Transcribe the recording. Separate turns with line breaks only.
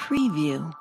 Preview.